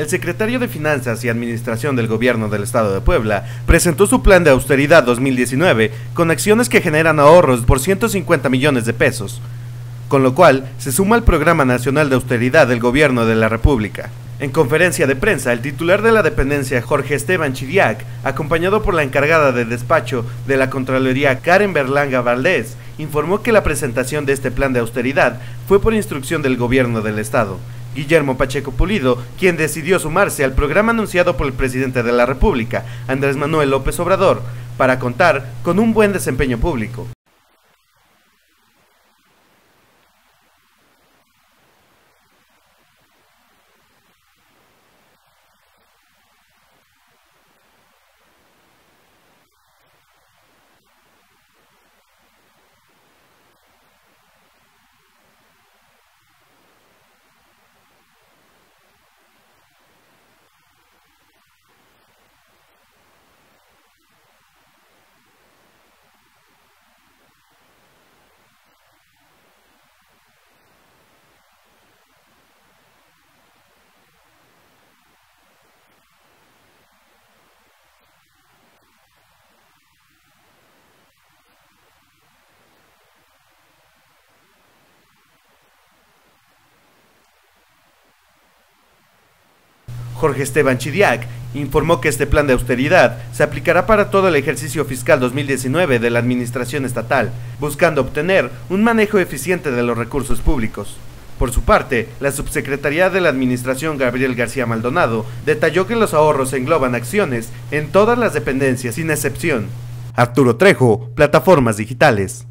El secretario de Finanzas y Administración del Gobierno del Estado de Puebla presentó su plan de austeridad 2019 con acciones que generan ahorros por 150 millones de pesos, con lo cual se suma al Programa Nacional de Austeridad del Gobierno de la República. En conferencia de prensa, el titular de la dependencia, Jorge Esteban Chiriac, acompañado por la encargada de despacho de la Contraloría, Karen Berlanga Valdés, informó que la presentación de este plan de austeridad fue por instrucción del gobierno del Estado. Guillermo Pacheco Pulido, quien decidió sumarse al programa anunciado por el presidente de la República, Andrés Manuel López Obrador, para contar con un buen desempeño público. Jorge Esteban Chidiac informó que este plan de austeridad se aplicará para todo el ejercicio fiscal 2019 de la Administración Estatal, buscando obtener un manejo eficiente de los recursos públicos. Por su parte, la Subsecretaría de la Administración Gabriel García Maldonado detalló que los ahorros engloban acciones en todas las dependencias sin excepción. Arturo Trejo, Plataformas Digitales.